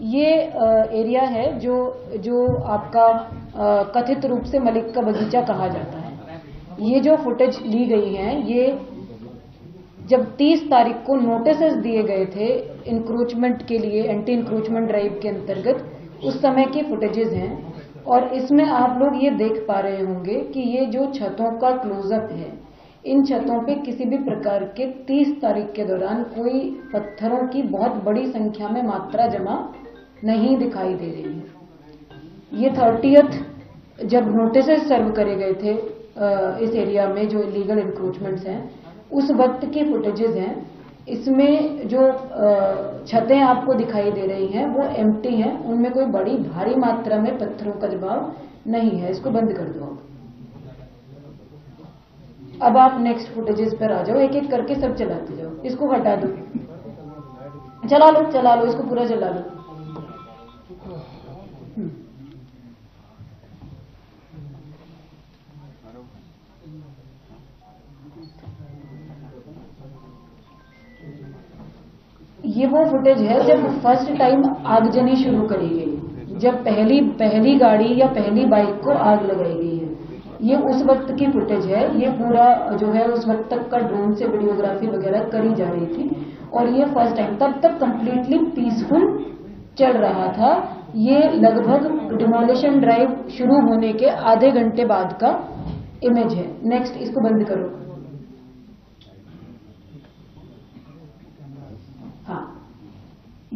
ये एरिया है जो जो आपका कथित रूप से मलिक का बगीचा कहा जाता है। ये जो फुटेज ली गई है, ये जब 30 तारीख को नोटिस दिए गए थे इंक्रोचमेंट के लिए एंटी इंक्रोचमेंट ड्राइव के अंतर्गत, उस समय की फुटेजेस हैं। और इसमें आप लोग ये देख पा रहे होंगे कि ये जो छतों का क्लोजअप है इन छतों पे किसी भी प्रकार के 30 तारीख के दौरान कोई पत्थरों की बहुत बड़ी संख्या में मात्रा जमा नहीं दिखाई दे रही है। ये थर्टियथ जब नोटिस सर्व करे गए थे इस एरिया में जो इलीगल इंक्रोचमेंट्स हैं, उस वक्त की फुटेजेस हैं, इसमें जो छतें आपको दिखाई दे रही हैं, वो एम्प्टी हैं, उनमें कोई बड़ी भारी मात्रा में पत्थरों का जवाब नहीं है। इसको बंद कर दो आप। अब आप नेक्स्ट फुटेजेस पर आ जाओ एक एक करके सब चलाते जाओ। इसको हटा दो। चला लो चला लो, इसको पूरा चला लो। ये वो फुटेज है, जब फ़र्स्ट टाइम आगजनी शुरू करी गई जब पहली पहली गाड़ी या पहली बाइक को आग लगाई गई है ये उस वक्त की फुटेज है। ये पूरा जो है, उस वक्त तक का ड्रोन से वीडियोग्राफी वगैरह करी जा रही थी। और ये फ़र्स्ट टाइम तब तक कंप्लीटली पीसफुल चल रहा था। ये लगभग डिमोलिशन ड्राइव शुरू होने के आधे घंटे बाद का इमेज है। नेक्स्ट इसको बंद करो।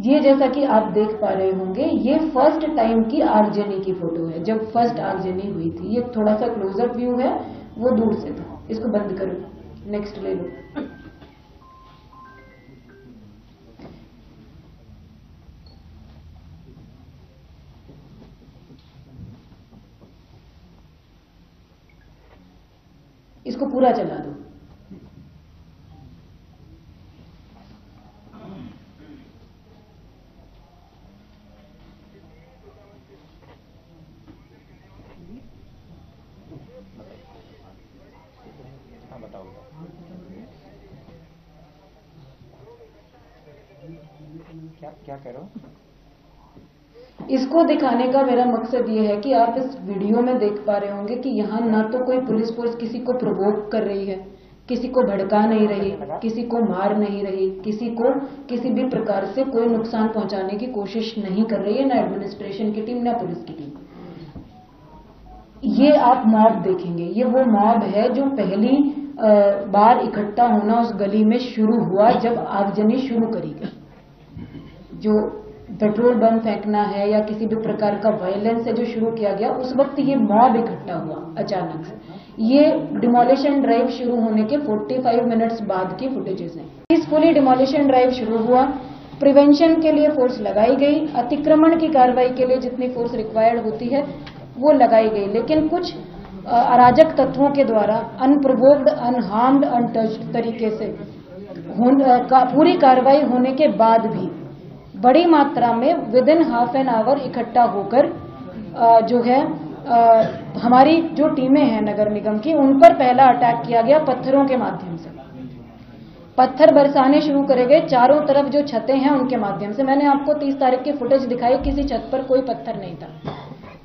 ये जैसा कि आप देख पा रहे होंगे, ये फ़र्स्ट टाइम की आगजनी की फ़ोटो है। जब फ़र्स्ट आगजनी हुई थी, ये थोड़ा सा क्लोजअप व्यू है, वो दूर से था। इसको बंद करो। नेक्स्ट ले लो। इसको पूरा चला दो। क्या क्या कह रहे हो? इसको दिखाने का मेरा मकसद ये है कि आप इस वीडियो में देख पा रहे होंगे कि यहाँ ना तो कोई पुलिस फोर्स किसी को प्रोवोक कर रही है, किसी को भड़का नहीं रही, किसी को मार नहीं रही, किसी को किसी भी प्रकार से कोई नुकसान पहुँचाने की कोशिश नहीं कर रही है, ना एडमिनिस्ट्रेशन की टीम ना पुलिस की टीम ये आप मॉब देखेंगे। ये वो मॉब है जो पहली बार इकट्ठा होना उस गली में शुरू हुआ जब आगजनी शुरू करी गई। जो पेट्रोल बम फेंकना है या किसी भी प्रकार का वायलेंस है जो शुरू किया गया, उस वक्त ये मॉब इकट्ठा हुआ अचानक से। ये डिमोलिशन ड्राइव शुरू होने के 45 मिनट्स बाद की फुटेजेस हैं। पीसफुली डिमोलिशन ड्राइव शुरू हुआ। प्रिवेंशन के लिए फोर्स लगाई गई। अतिक्रमण की कार्रवाई के लिए जितनी फोर्स रिक्वायर्ड होती है, वो लगाई गई। लेकिन कुछ अराजक तत्वों के द्वारा अनप्रोवोक्ड अनहार्म्ड अनटच्ड तरीके से पूरी कार्रवाई होने के बाद भी बड़ी मात्रा में within half an hour इकट्ठा होकर जो है हमारी जो टीमें हैं नगर निगम की, उन पर पहला अटैक किया गया पत्थरों के माध्यम से। पत्थर बरसाने शुरू करे गए, चारों तरफ़ जो छतें हैं उनके माध्यम से। मैंने आपको तीस तारीख की फुटेज दिखाई, किसी छत पर कोई पत्थर नहीं था।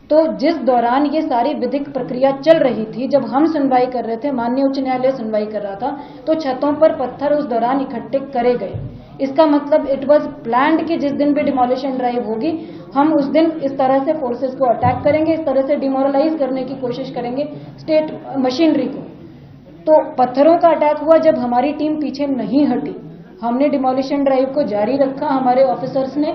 तो जिस दौरान ये सारी विधिक प्रक्रिया चल रही थी, जब हम सुनवाई कर रहे थे, माननीय उच्च न्यायालय सुनवाई कर रहा था तो छतों पर पत्थर उस दौरान इकट्ठे करे गए। इसका मतलब इट वॉज़ प्लान्ड कि जिस दिन भी डिमोलिशन ड्राइव होगी, हम उस दिन इस तरह से फोर्सेस को अटैक करेंगे, इस तरह से डिमोरलाइज करने की कोशिश करेंगे स्टेट मशीनरी को। तो पत्थरों का अटैक हुआ जब हमारी टीम पीछे नहीं हटी। हमने डिमोलिशन ड्राइव को जारी रखा, हमारे ऑफिसर्स ने।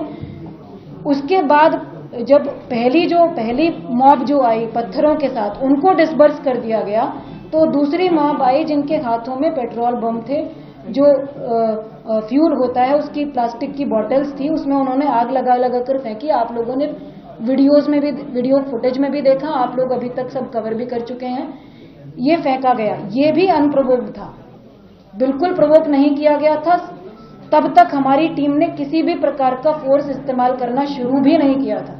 उसके बाद जब पहली जो, पहली मॉब जो आई पत्थरों के साथ, उनको डिस्बर्स कर दिया गया तो दूसरी मॉब आई जिनके हाथों में पेट्रोल बम थे, जो फ्यूल होता है, उसकी प्लास्टिक की बॉटल्स थी, उसमें उन्होंने आग लगा लगा कर फेंकी। आप लोगों ने वीडियोस में भी वीडियो फुटेज में भी देखा, आप लोग अभी तक सब कवर भी कर चुके हैं। ये फेंका गया। ये भी अनप्रोवोक्ड था। बिल्कुल प्रोवोक नहीं किया गया था। तब तक हमारी टीम ने किसी भी प्रकार का फोर्स इस्तेमाल करना शुरू भी नहीं किया था।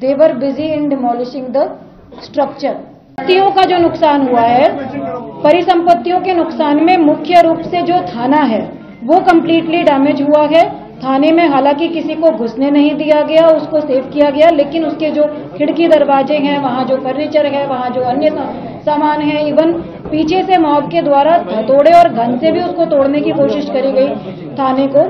They were busy in demolishing the structure संपत्तियों का जो नुकसान हुआ है, परिसंपत्तियों के नुकसान में मुख्य रूप से जो थाना है वो कम्प्लीटली डैमेज हुआ है। थाने में हालाँकि किसी को घुसने नहीं दिया गया, उसको सेव किया गया, लेकिन उसके जो खिड़की दरवाजे हैं, वहाँ जो फर्नीचर है, वहाँ जो अन्य सामान है इवन पीछे से मॉब के द्वारा हथौड़े और गन से भी उसको तोड़ने की कोशिश करी गई थाने को।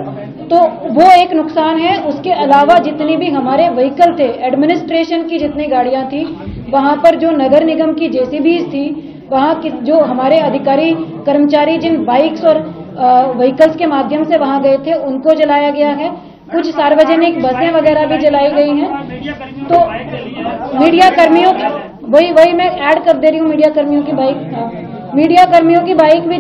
तो वो एक नुकसान है। उसके अलावा जितनी भी हमारे व्हीकल थे एडमिनिस्ट्रेशन की जितनी गाड़ियाँ थी, वहाँ पर जो नगर निगम की जेसीबी थी, वहाँ जो हमारे अधिकारी, कर्मचारी जिन बाइक्स और व्हीकल्स के माध्यम से वहाँ गए थे, उनको जलाया गया है। कुछ सार्वजनिक बसें वगैरह भी जलाई गई हैं। तो मीडिया कर्मियों की वही वही मैं ऐड कर दे रही हूँ मीडिया कर्मियों की बाइक। मीडिया कर्मियों की बाइक भी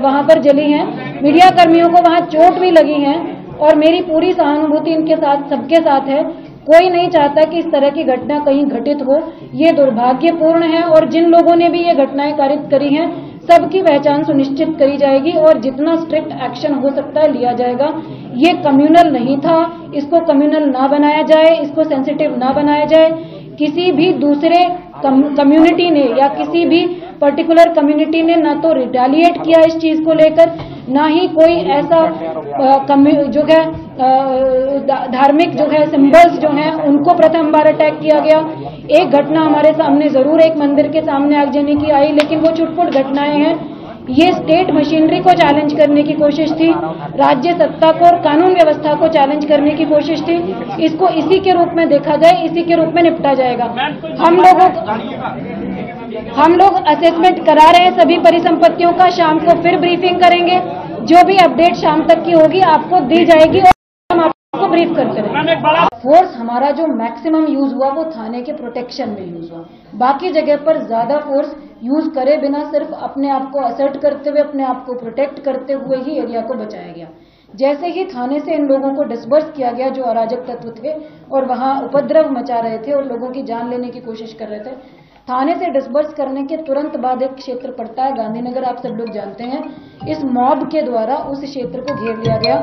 वहाँ पर जली है। मीडिया कर्मियों को वहाँ चोट भी लगी है और मेरी पूरी सहानुभूति इनके साथ, सबके साथ है। कोई नहीं चाहता कि इस तरह की घटना कहीं घटित हो। ये दुर्भाग्यपूर्ण है और जिन लोगों ने भी ये घटनाएँ कारित करी हैं सबकी पहचान सुनिश्चित करी जाएगी और जितना स्ट्रिक्ट एक्शन हो सकता है लिया जाएगा। ये कम्युनल नहीं था। इसको कम्युनल ना बनाया जाए, इसको सेंसिटिव ना बनाया जाए। किसी भी दूसरे कम्युनिटी ने या किसी भी पर्टिकुलर कम्युनिटी ने ना तो रिटेलिएट किया इस चीज़ को लेकर ना ही कोई ऐसा जो है धार्मिक जो है सिंबल्स जो हैं, उनको प्रथम बार अटैक किया गया। एक घटना हमारे सामने ज़रूर एक मंदिर के सामने आगजनी की आई, लेकिन वो छुटपुट घटनाएँ हैं। ये स्टेट मशीनरी को चैलेंज करने की कोशिश थी, राज्य सत्ता को और कानून व्यवस्था को चैलेंज करने की कोशिश थी। इसको इसी के रूप में देखा जाए, इसी के रूप में निपटा जाएगा। हम लोगों हम लोग असेसमेंट करा रहे हैं सभी परिसंपत्तियों का शाम को फिर ब्रीफिंग करेंगे। जो भी अपडेट शाम तक की होगी आपको दी जाएगी और हम आपको ब्रीफ करते रहेंगे। फोर्स हमारा जो मैक्सिमम यूज़ हुआ वो थाने के प्रोटेक्शन में यूज़ हुआ। बाकी जगह पर ज़्यादा फोर्स यूज़ करे बिना सिर्फ़ अपने आप को असर्ट करते हुए अपने आप को प्रोटेक्ट करते हुए ही एरिया को बचाया गया। जैसे ही थाने से इन लोगों को डिस्बर्स किया गया जो अराजक तत्व थे और वहाँ उपद्रव मचा रहे थे और लोगों की जान लेने की कोशिश कर रहे थे, थाने से डिस्बर्स करने के तुरंत बाद एक क्षेत्र पड़ता है गांधीनगर, आप सब लोग जानते हैं। इस मॉब के द्वारा उस क्षेत्र को घेर लिया गया।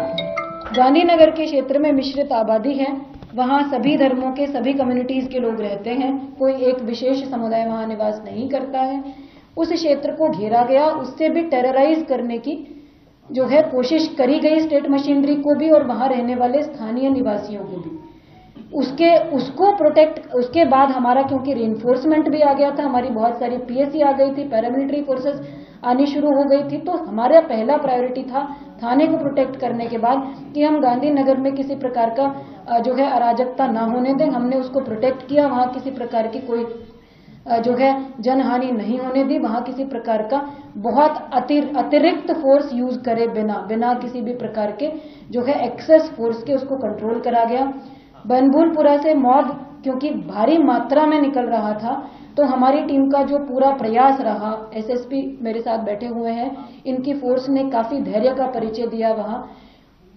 गांधीनगर के क्षेत्र में मिश्रित आबादी है। वहाँ सभी धर्मों के, सभी कम्युनिटीज के लोग रहते हैं। कोई एक विशेष समुदाय वहाँ निवास नहीं करता है। उस क्षेत्र को घेरा गया। उससे भी टेरराइज करने की जो है कोशिश करी गई स्टेट मशीनरी को भी और वहाँ रहने वाले स्थानीय निवासियों को भी। उसके, उसको प्रोटेक्ट उसके बाद हमारा क्योंकि रेनफोर्समेंट भी आ गया था, हमारी बहुत सारी पीएससी आ गई थी पैरामिलिट्री फोर्सेस आनी शुरू हो गई थी तो हमारा पहला प्रायोरिटी था थाने को प्रोटेक्ट करने के बाद कि हम गांधीनगर में किसी प्रकार का जो है अराजकता ना होने दें, हमने उसको प्रोटेक्ट किया, वहाँ किसी प्रकार की कोई जो है जनहानि नहीं होने दी। वहाँ किसी प्रकार का बहुत अतिर, अतिरिक्त फोर्स यूज़ करे बिना बिना किसी भी प्रकार के जो है एक्सेस फोर्स के उसको कंट्रोल करा गया। बनभूलपुरा से मॉब क्योंकि भारी मात्रा में निकल रहा था तो हमारी टीम का जो पूरा प्रयास रहा एसएसपी मेरे साथ बैठे हुए हैं इनकी फोर्स ने काफ़ी धैर्य का परिचय दिया वहाँ।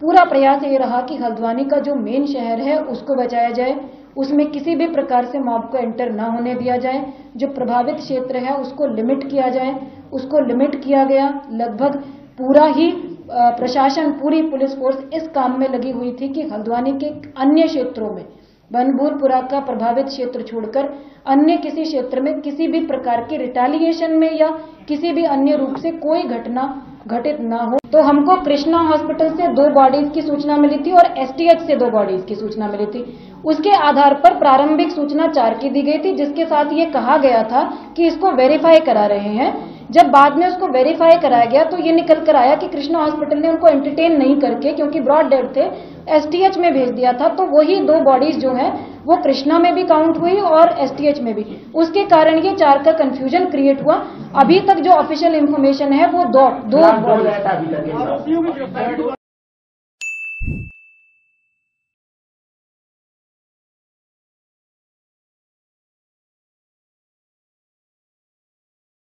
पूरा प्रयास ये रहा कि हल्द्वानी का जो मेन शहर है, उसको बचाया जाए। उसमें किसी भी प्रकार से मॉब को एंटर ना होने दिया जाए। जो प्रभावित क्षेत्र है, उसको लिमिट किया जाए। उसको लिमिट किया गया। लगभग पूरा ही प्रशासन, पूरी पुलिस फोर्स इस काम में लगी हुई थी कि हल्द्वानी के अन्य क्षेत्रों में बनभूलपुरा का प्रभावित क्षेत्र छोड़कर अन्य किसी क्षेत्र में किसी भी प्रकार के रिटेलिएशन में या किसी भी अन्य रूप से कोई घटना घटित ना हो तो हमको कृष्णा हॉस्पिटल से दो बॉडीज की सूचना मिली थी और एसटीएच से दो बॉडीज की सूचना मिली थी। उसके आधार पर प्रारंभिक सूचना चार की दी गई थी, जिसके साथ ये कहा गया था कि इसको वेरीफाई करा रहे हैं। जब बाद में उसको वेरीफाई कराया गया तो ये निकल कर आया कि कृष्णा हॉस्पिटल ने उनको एंटरटेन नहीं करके क्योंकि ब्रॉड डेड थे एसटीएच में भेज दिया था तो वही दो बॉडीज जो है वो कृष्णा में भी काउंट हुई और एसटीएच में भी। उसके कारण ये चार का कंफ्यूजन क्रिएट हुआ। अभी तक जो ऑफिशियल इन्फॉर्मेशन है वो दो दो